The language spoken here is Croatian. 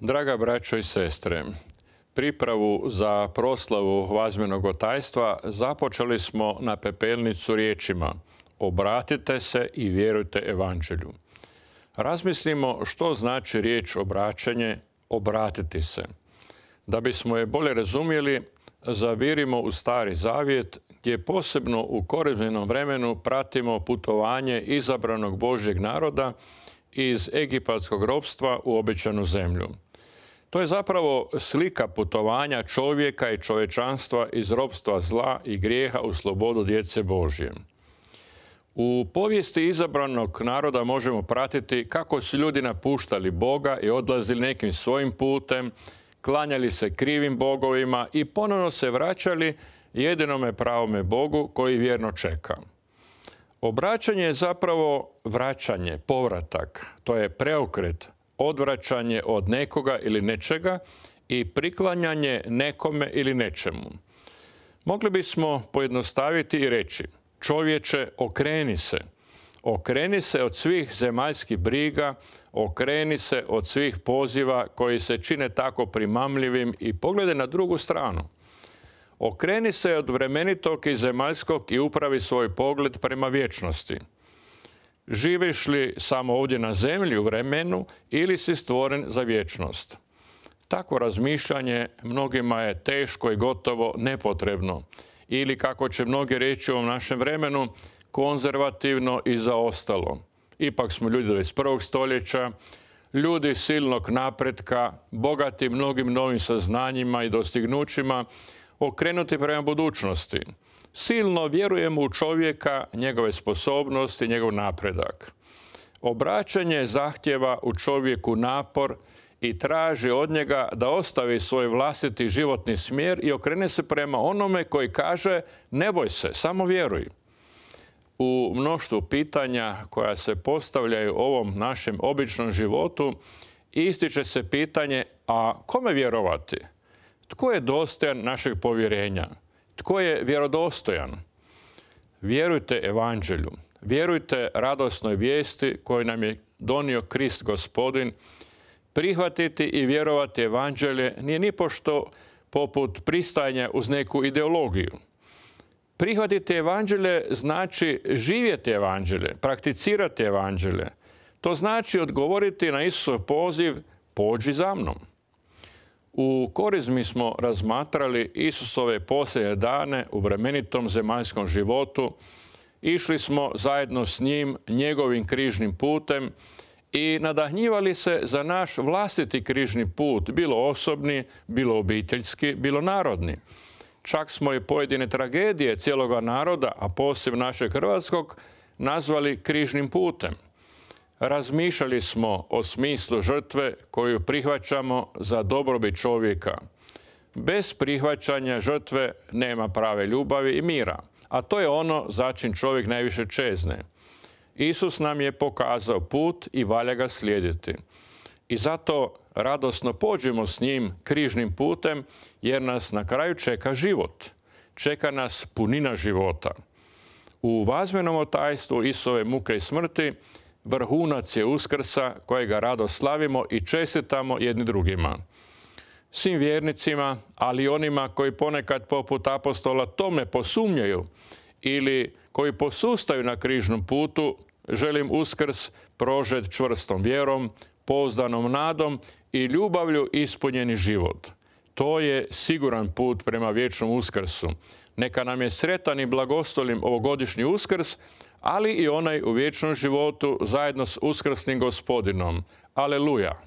Draga braćo i sestre, pripravu za proslavu vazmenog otajstva započeli smo na pepelnicu riječima Obratite se i vjerujte evanđelju. Razmislimo što znači riječ obraćanje, obratiti se. Da bismo je bolje razumjeli, zavirimo u stari zavjet gdje posebno u korizmenom vremenu pratimo putovanje izabranog Božjeg naroda iz egipatskog ropstva u obećanu zemlju. To je zapravo slika putovanja čovjeka i čovječanstva iz ropstva zla i grijeha u slobodu djece Božje. U povijesti izabranog naroda možemo pratiti kako su ljudi napuštali Boga i odlazili nekim svojim putem, klanjali se krivim bogovima i ponovno se vraćali jedinome pravome Bogu koji vjerno čeka. Obraćanje je zapravo vraćanje, povratak. To je preokret, odvraćanje od nekoga ili nečega i priklanjanje nekome ili nečemu. Mogli bismo pojednostaviti i reći čovječe okreni se. Okreni se od svih zemaljskih briga, okreni se od svih poziva koji se čine tako primamljivim i poglede na drugu stranu. Okreni se od vremenitog i zemaljskog i upravi svoj pogled prema vječnosti. Živiš li samo ovdje na zemlji u vremenu ili si stvoren za vječnost? Takvo razmišljanje mnogima je teško i gotovo nepotrebno. Ili kako će mnogi reći u ovom našem vremenu, konzervativno i zaostalo. Ipak smo ljudi 21. stoljeća, ljudi silnog napretka, bogati mnogim novim saznanjima i dostignućima, okrenuti prema budućnosti silno vjerujemo u čovjeka, njegove sposobnosti, njegov napredak. Obraćanje zahtjeva u čovjeku napor i traži od njega da ostavi svoj vlastiti životni smjer i okrene se prema onome koji kaže ne boj se, samo vjeruj. U mnoštvu pitanja koja se postavljaju ovom našem običnom životu ističe se pitanje a kome vjerovati? Tko je dostojan našeg povjerenja? Tko je vjerodostojan? Vjerujte evanđelju. Vjerujte radosnoj vijesti koju nam je donio Krist gospodin. Prihvatiti i vjerovati evanđelje nije ni pošto poput pristajanja uz neku ideologiju. Prihvatiti evanđelje znači živjeti evanđelje, prakticirati evanđelje. To znači odgovoriti na Isusov poziv pođi za mnom. U korizmi smo razmatrali Isusove posljednje dane u vremenitom zemaljskom životu. Išli smo zajedno s njim njegovim križnim putem i nadahnjivali se za naš vlastiti križni put, bilo osobni, bilo obiteljski, bilo narodni. Čak smo i pojedine tragedije cijeloga naroda, a posebno našeg hrvatskog, nazvali križnim putem. Razmišljali smo o smislu žrtve koju prihvaćamo za dobrobit čovjeka. Bez prihvaćanja žrtve nema prave ljubavi i mira, a to je ono začin čovjek najviše čezne. Isus nam je pokazao put i valja ga slijediti. I zato radosno pođemo s njim križnim putem jer nas na kraju čeka život. Čeka nas punina života. U vazmenom otajstvu Isove muke i smrti vrhunac je uskrsa kojega rado slavimo i čestitamo jedni drugima. Svim vjernicima, ali i onima koji ponekad poput apostola tome posumnjaju ili koji posustaju na križnom putu, želim uskrs prožet čvrstom vjerom, pouzdanom nadom i ljubavlju ispunjeni život. To je siguran put prema vječnom uskrsu. Neka nam je sretan i blagostolim ovogodišnji uskrs, ali i onaj u vječnom životu zajedno s uskrsnim gospodinom. Aleluja!